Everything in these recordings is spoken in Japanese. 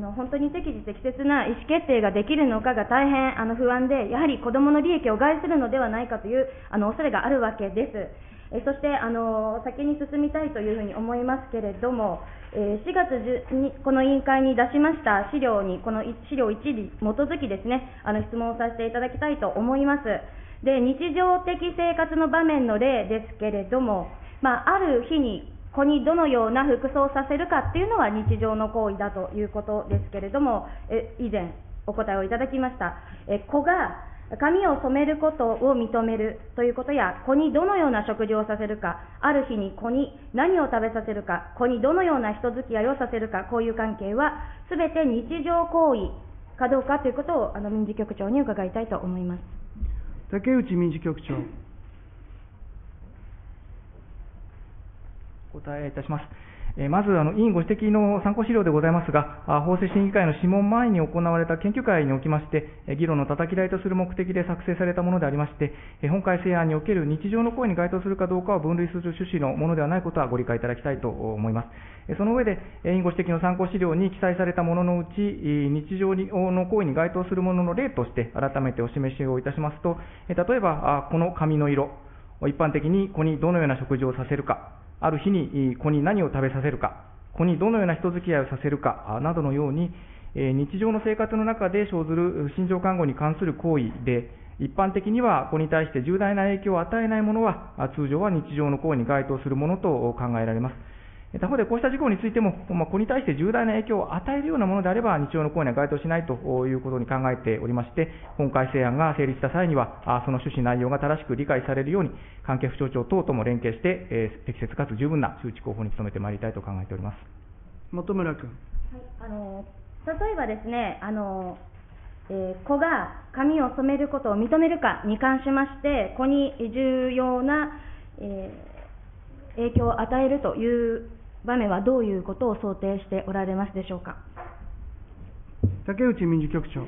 の本当に適時適切な意思決定ができるのかが大変あの不安で、やはり子どもの利益を害するのではないかというあの恐れがあるわけです。えそしてあの先に進みたいというふうに思いますけれども、え4月にこの委員会に出しました資料に、この資料1に基づきですね、あの質問をさせていただきたいと思います。で日常的生活の場面の例ですけれども、まあ、ある日に子にどのような服装をさせるかっていうのは日常の行為だということですけれども、え以前お答えをいただきました。え子が髪を染めることを認めるということや、子にどのような食事をさせるか、ある日に子に何を食べさせるか、子にどのような人付き合いをさせるか、こういう関係は、すべて日常行為かどうかということをあの民事局長に伺いたいと思います。竹内民事局長。お答えいたします。まず、あの委員ご指摘の参考資料でございますが、法制審議会の諮問前に行われた研究会におきまして、議論のたたき台とする目的で作成されたものでありまして、本改正案における日常の行為に該当するかどうかを分類する趣旨のものではないことはご理解いただきたいと思います。その上で、委員ご指摘の参考資料に記載されたもののうち、日常の行為に該当するものの例として、改めてお示しをいたしますと、例えば、この髪の色、一般的に子にどのような食事をさせるか、ある日に子に何を食べさせるか、子にどのような人付き合いをさせるかなどのように、日常の生活の中で生ずる心情看護に関する行為で、一般的には子に対して重大な影響を与えないものは、通常は日常の行為に該当するものと考えられます。他方でこうした事項についても、まあ、子に対して重大な影響を与えるようなものであれば、日常の行為には該当しないということに考えておりまして、本改正案が成立した際には、その趣旨内容が正しく理解されるように、関係府省庁等とも連携して、えー、適切かつ十分な周知広報に努めてまいりたいと考えております本村君。はい、あの例えばですね、あのえー、子が髪を染めることを認めるかに関しまして、子に重要な、えー、影響を与えるという場面はどういうことを想定しておられますでしょうか？竹内民事局長。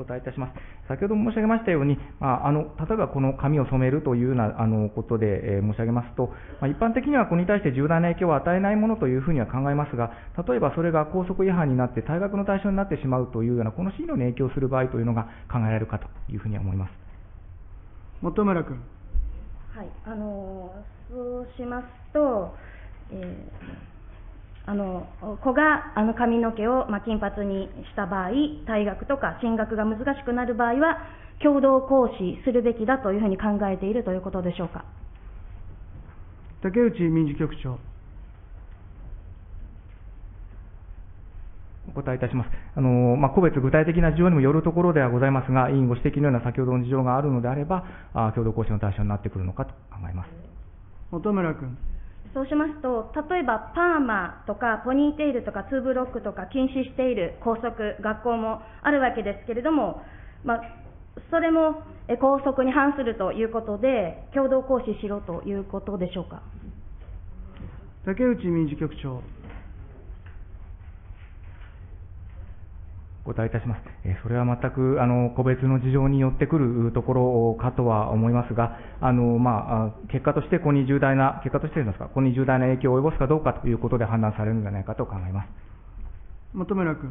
お答えいたします。先ほど申し上げましたように、まあ、あの例えばこの髪を染めるというようなあのことで、えー、申し上げますと、まあ、一般的にはこれに対して重大な影響を与えないものというふうには考えますが、例えばそれが校則違反になって退学の対象になってしまうというような、この進路に影響する場合というのが考えられるかというふうに思います。本村君。はい、あのそうしますと、えー、あの子があの髪の毛を、まあ、金髪にした場合、退学とか進学が難しくなる場合は、共同行使するべきだというふうに考えているということでしょうか。竹内民事局長。お答えいたします。あのまあ、個別具体的な事情にもよるところではございますが、委員ご指摘のような先ほどの事情があるのであれば、あ共同行使の対象になってくるのかと考えます。本村君。そうしますと、例えばパーマとかポニーテールとかツーブロックとか禁止している校則、学校もあるわけですけれども、まあ、それも校則に反するということで、共同行使しろということでしょうか。竹内民事局長。答えいたします。それは全くあの個別の事情によってくるところかとは思いますが、あのまあ、結果として子に重大な、結果としてですか、子に重大な影響を及ぼすかどうかということで判断されるのではないかと考えます。本村君。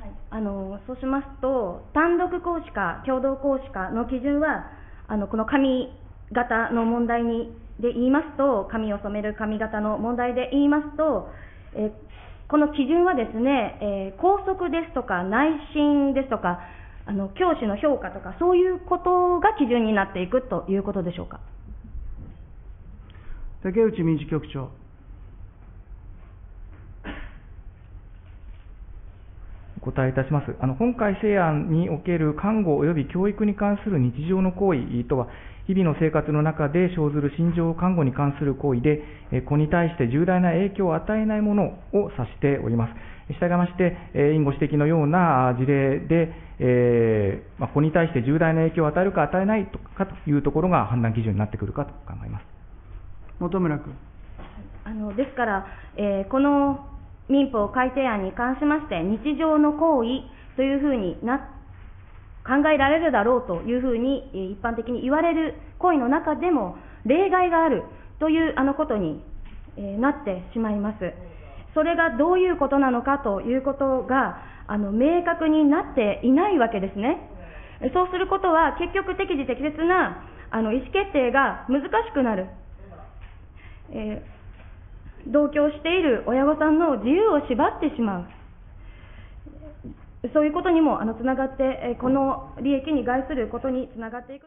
はい、あのそうしますと、単独行使か共同行使かの基準は、あのこの髪型の問題にで言いますと、髪を染める髪型の問題で言いますと、えこの基準はですね、えー、校則ですとか内心ですとか、あの教師の評価とか、そういうことが基準になっていくということでしょうか。竹内民事局長。お答えいたします。あの本改正案における看護及び教育に関する日常の行為とは、日々の生活の中で生ずる心情看護に関する行為で、子に対して重大な影響を与えないものを指しております。したがいまして、委員ご指摘のような事例で、えーまあ、子に対して重大な影響を与えるか与えないかというところが判断基準になってくるかと考えます。本村君。あのですから、えー、この民法改正案に関しまして、日常の行為というふうにな考えられるだろうというふうに一般的に言われる行為の中でも例外があるというあのことになってしまいます。それがどういうことなのかということがあの明確になっていないわけですね。そうすることは結局適時適切なあの意思決定が難しくなる。えー同居している親御さんの自由を縛ってしまう。そういうことにもあのつながって、この利益に害することにつながっていく。